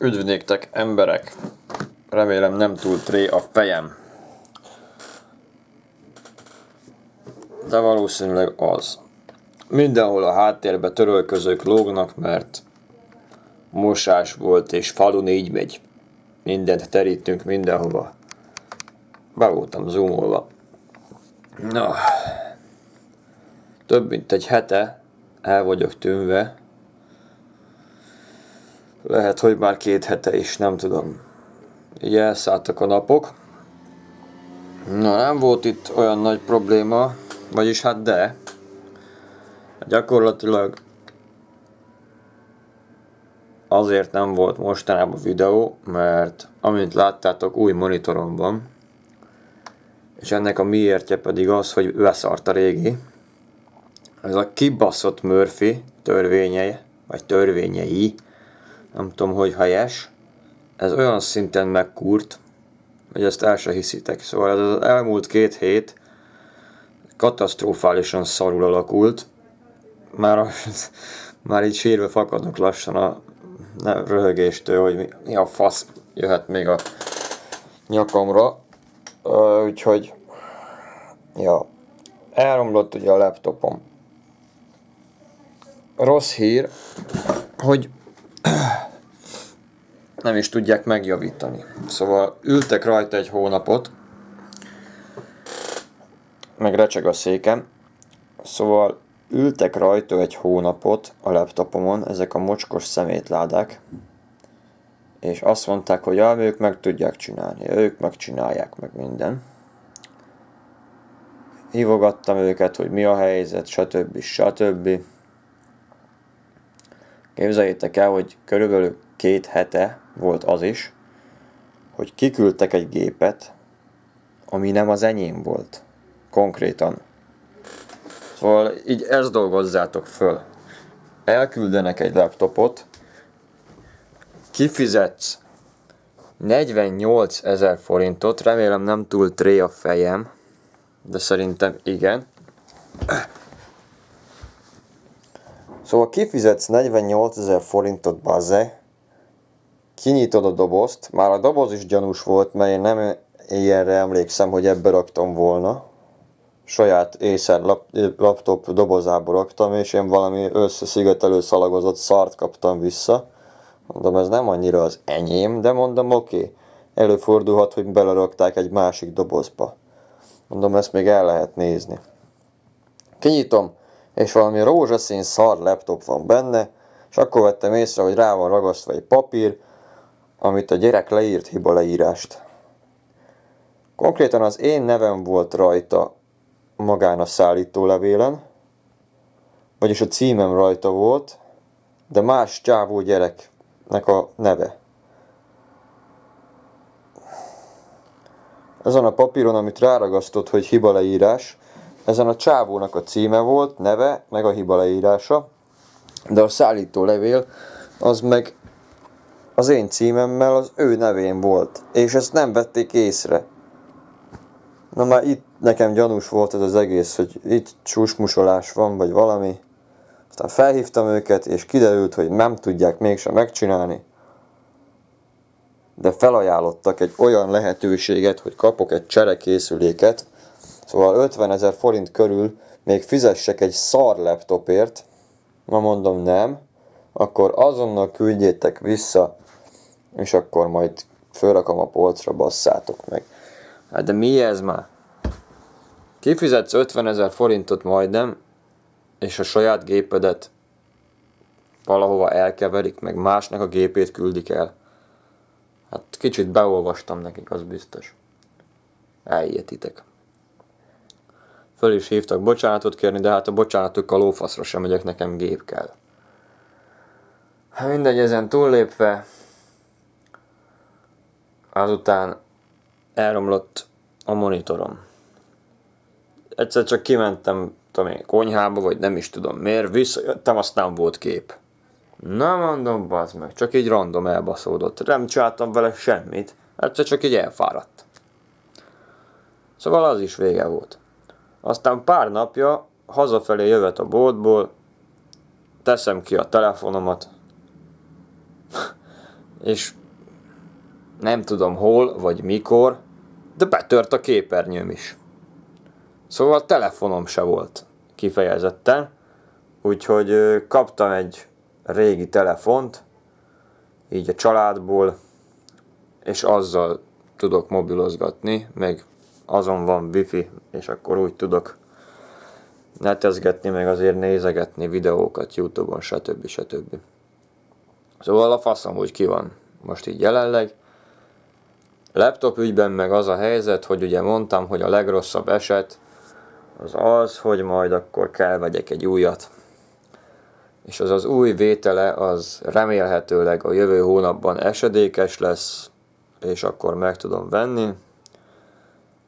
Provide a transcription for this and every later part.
Üdv emberek! Remélem nem túl tré a fejem. De valószínűleg az. Mindenhol a háttérbe törölközők lógnak, mert mosás volt, és falu négy megy. Mindent terítünk mindenhova. Be voltam zoomolva. Na, több mint egy hete el vagyok tűnve, lehet, hogy már két hete is, nem tudom. Így elszálltak a napok. Na, nem volt itt olyan nagy probléma, vagyis hát de. Gyakorlatilag azért nem volt mostanában videó, mert amint láttátok új monitorom van, és ennek a miértje pedig az, hogy beszart a régi. Ez a kibaszott Murphy törvényei, vagy törvényei, nem tudom, hogy helyes, ez olyan szinten megkúrt, hogy ezt el se hiszitek. Szóval ez az elmúlt két hét katasztrofálisan szarul alakult. Már, a, már így sírve fakadnak lassan a ne, röhögéstől, hogy mi, mi a fasz jöhet még a nyakamra. Úgyhogy, ja, elromlott ugye a laptopom. Rossz hír, hogy nem is tudják megjavítani. Szóval ültek rajta egy hónapot, meg recseg a székem, szóval ültek rajta egy hónapot a laptopomon, ezek a mocskos szemétládák, és azt mondták, hogy ja, ők meg tudják csinálni, ők megcsinálják meg minden. Hívogattam őket, hogy mi a helyzet, stb. stb. Képzeljétek el, hogy körülbelül két hete volt az is, hogy kiküldtek egy gépet, ami nem az enyém volt. Konkrétan. Szóval így ezt dolgozzátok föl. Elküldenek egy laptopot, kifizetsz 48 ezer forintot, remélem nem túl tré a fejem, de szerintem igen. Szóval kifizetsz 48 ezer forintot, bazze, kinyitod a dobozt, már a doboz is gyanús volt, mert én nem ilyenre emlékszem, hogy ebbe raktam volna. Saját észer lap, laptop dobozába raktam, és én valami összeszigetelő szalagozott szart kaptam vissza. Mondom, ez nem annyira az enyém, de mondom, oké, okay. előfordulhat, hogy belerakták egy másik dobozba. Mondom, ezt még el lehet nézni. Kinyitom, és valami rózsaszín szar laptop van benne, és akkor vettem észre, hogy rá van ragasztva egy papír, amit a gyerek leírt hiba leírást. Konkrétan az én nevem volt rajta magán a szállítólevélen, vagyis a címem rajta volt, de más csávó gyereknek a neve. Ezen a papíron, amit ráragasztott, hogy hiba leírás, ezen a csávónak a címe volt, neve, meg a hiba leírása, de a szállító levél az meg az én címemmel az ő nevén volt, és ezt nem vették észre. Na már itt nekem gyanús volt ez az egész, hogy itt csúsmusolás van, vagy valami. Aztán felhívtam őket, és kiderült, hogy nem tudják mégsem megcsinálni. De felajánlottak egy olyan lehetőséget, hogy kapok egy cserekészüléket, szóval 50 ezer forint körül még fizessek egy szar laptopért, ma mondom nem, akkor azonnal küldjétek vissza és akkor majd fölrakom a polcra, basszátok meg. Hát de mi ez már? Kifizetsz 50 ezer forintot majdnem, és a saját gépedet valahova elkeverik, meg másnak a gépét küldik el. Hát kicsit beolvastam nekik, az biztos. Eljetitek. Föl is hívtak bocsánatot kérni, de hát a bocsánatukkal lófaszra sem megyek, nekem gép kell. Hát mindegy, ezen túllépve, Azután elromlott a monitorom. Egyszer csak kimentem, tudom én, konyhába, vagy nem is tudom miért, visszajöttem, aztán volt kép. Na mondom, bazd meg, csak így random elbaszódott. Nem csináltam vele semmit, egyszer csak így elfáradt. Szóval az is vége volt. Aztán pár napja hazafelé jövet a boltból, teszem ki a telefonomat, és nem tudom hol vagy mikor, de betört a képernyőm is. Szóval a telefonom se volt kifejezetten, úgyhogy kaptam egy régi telefont, így a családból, és azzal tudok mobilozgatni, meg azon van wifi, és akkor úgy tudok netezgetni, meg azért nézegetni videókat Youtube-on, stb. stb. Szóval a faszom úgy ki van most így jelenleg. Laptop ügyben meg az a helyzet, hogy ugye mondtam, hogy a legrosszabb eset az az, hogy majd akkor kell vegyek egy újat. És az az új vétele az remélhetőleg a jövő hónapban esedékes lesz, és akkor meg tudom venni.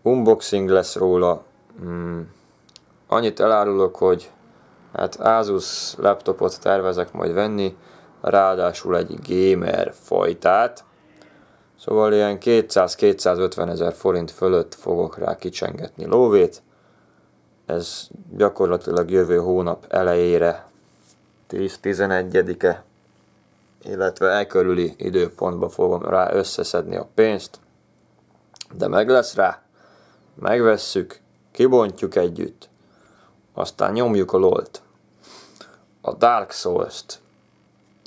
Unboxing lesz róla. Hmm. Annyit elárulok, hogy hát Asus laptopot tervezek majd venni, ráadásul egy gamer fajtát. Szóval ilyen 200-250 ezer forint fölött fogok rá kicsengetni lóvét. Ez gyakorlatilag jövő hónap elejére 10-11-e, illetve elkörüli időpontba fogom rá összeszedni a pénzt. De meg lesz rá, megvesszük, kibontjuk együtt, aztán nyomjuk a lolt. A Dark Souls-t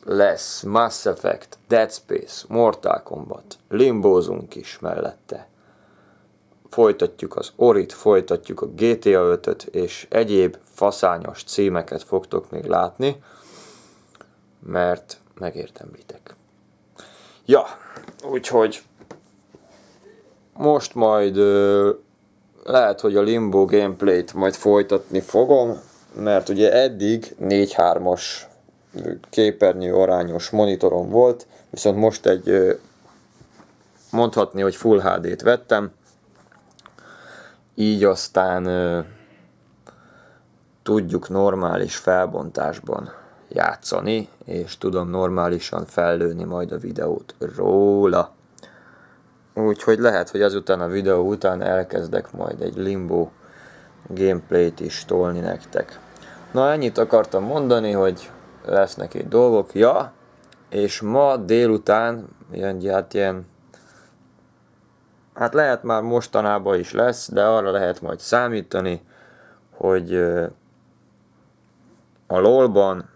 lesz Mass Effect, Dead Space, Mortal Kombat, limbózunk is mellette. Folytatjuk az Orit, folytatjuk a GTA 5-öt, és egyéb faszányos címeket fogtok még látni, mert megértemlitek. Ja, úgyhogy most majd ö, lehet, hogy a Limbo gameplayt majd folytatni fogom, mert ugye eddig 4-3-as képernyő arányos monitorom volt, viszont most egy mondhatni, hogy Full HD-t vettem, így aztán tudjuk normális felbontásban játszani, és tudom normálisan fellőni majd a videót róla. Úgyhogy lehet, hogy azután a videó után elkezdek majd egy limbo gameplayt is tolni nektek. Na ennyit akartam mondani, hogy lesznek itt dolgok. Ja, és ma délután, ilyen, hát ilyen, hát lehet már mostanában is lesz, de arra lehet majd számítani, hogy a LOL-ban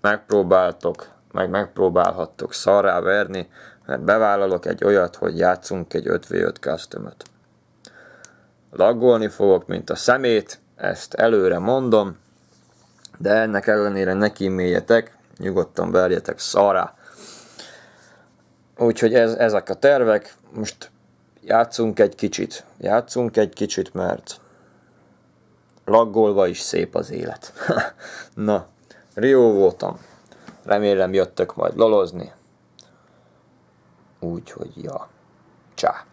megpróbáltok, meg megpróbálhattok szarrá verni, mert bevállalok egy olyat, hogy játszunk egy 5v5 custom Laggolni fogok, mint a szemét, ezt előre mondom, de ennek ellenére ne kíméljetek, nyugodtan verjetek szará. Úgyhogy ez, ezek a tervek, most játszunk egy kicsit, játszunk egy kicsit, mert laggolva is szép az élet. Na, Rio voltam, remélem jöttök majd lolozni, úgyhogy ja, csá.